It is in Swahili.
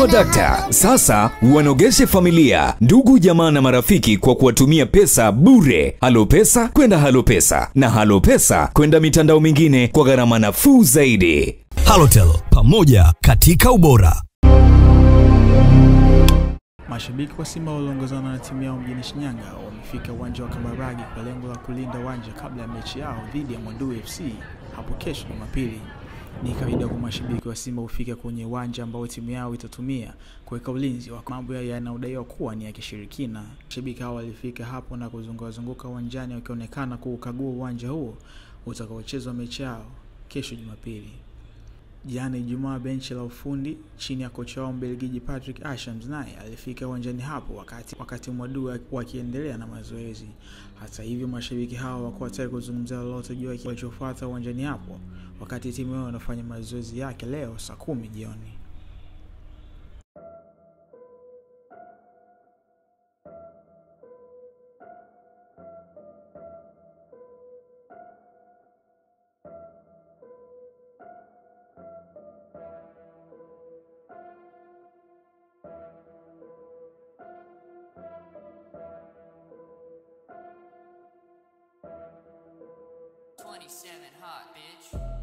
Swadakta sasa wanogeshe familia, ndugu, jamaa na marafiki kwa kuwatumia pesa bure. Halo Pesa kwenda Halo Pesa na Halo Pesa kwenda mitandao mingine kwa gharama nafuu zaidi. Halotel pamoja katika ubora. Mashabiki wa Simba walioongozana na timu yao mjini Shinyanga wamefika uwanja wa Kambarage kwa lengo la kulinda uwanja kabla ya mechi yao dhidi ya Mwandu FC hapo kesho Jumapili. Ni kawaida kwa mashabiki wa Simba hufika kwenye uwanja ambao timu yao itatumia kuweka ulinzi wa mambo yanayodaiwa kuwa ni ya kishirikina. Mashabiki hao walifika hapo na kuzungukazunguka uwanjani wakionekana kuukagua uwanja huo utakaochezwa mechi yao kesho Jumapili. Jana Ijumaa, benchi la ufundi chini ya kocha wao Mbelgiji Patrick Ashams naye alifika uwanjani hapo wakati wakati Mwadui wakiendelea na mazoezi. Hata hivyo, mashabiki hao wakuwa tayari kuzungumzia lolote juu ya kilichofuata uwanjani hapo wakati timu yao inafanya mazoezi yake leo saa kumi jioni. Twenty-seven hot, bitch.